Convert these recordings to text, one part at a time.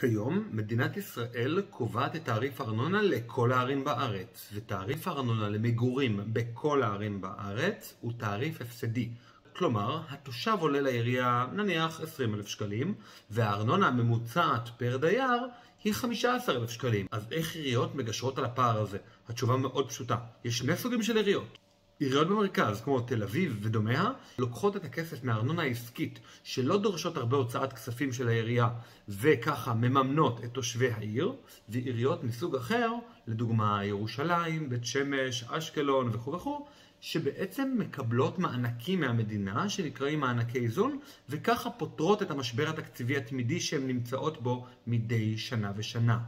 כיום מדינת ישראל קובעת את תעריף הארנונה לכל הערים בארץ, ותעריף הארנונה למגורים בכל הערים בארץ הוא תעריף הפסדי. כלומר, התושב עולה לעירייה נניח 20 אלף שקלים, והארנונה הממוצעת פר דייר היא 15 אלף שקלים. אז איך עיריות מגשרות על הפער הזה? התשובה מאוד פשוטה. יש שני סוגים של עיריות. עיריות במרכז, כמו תל אביב ודומיה, לוקחות את הכסף מהארנונה העסקית, שלא דורשות הרבה הוצאת כספים של העירייה, וככה מממנות את תושבי העיר, ועיריות מסוג אחר, לדוגמה ירושלים, בית שמש, אשקלון וכו' וכו', שבעצם מקבלות מענקים מהמדינה, שנקראים מענקי איזון, וככה פותרות את המשבר התקציבי התמידי שהן נמצאות בו מדי שנה ושנה.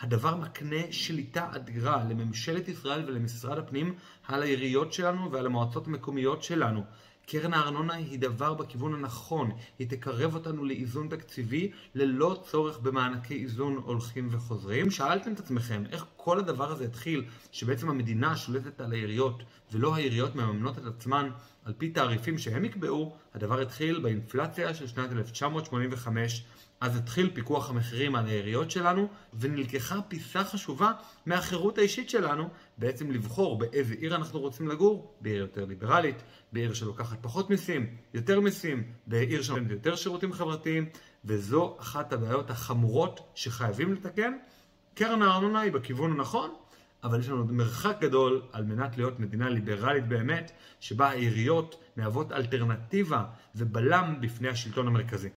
הדבר מקנה שליטה אדירה לממשלת ישראל ולמשרד הפנים על העיריות שלנו ועל המועצות המקומיות שלנו. קרן הארנונה היא דבר בכיוון הנכון, היא תקרב אותנו לאיזון תקציבי ללא צורך במענקי איזון הולכים וחוזרים. שאלתם את עצמכם איך כל הדבר הזה התחיל, שבעצם המדינה שולטת על העיריות ולא העיריות מממנות את עצמן על פי תעריפים שהם יקבעו, הדבר התחיל באינפלציה של שנת 1985 אז התחיל פיקוח המחירים על העיריות שלנו, ונלקחה פיסה חשובה מהחירות האישית שלנו, בעצם לבחור באיזה עיר אנחנו רוצים לגור, בעיר יותר ליברלית, בעיר שלוקחת פחות מיסים, יותר מיסים, בעיר שנותנת יותר שירותים חברתיים, וזו אחת הבעיות החמורות שחייבים לתקן. קרן הארנונה היא בכיוון הנכון, אבל יש לנו מרחק גדול על מנת להיות מדינה ליברלית באמת, שבה העיריות מהוות אלטרנטיבה ובלם בפני השלטון המרכזי.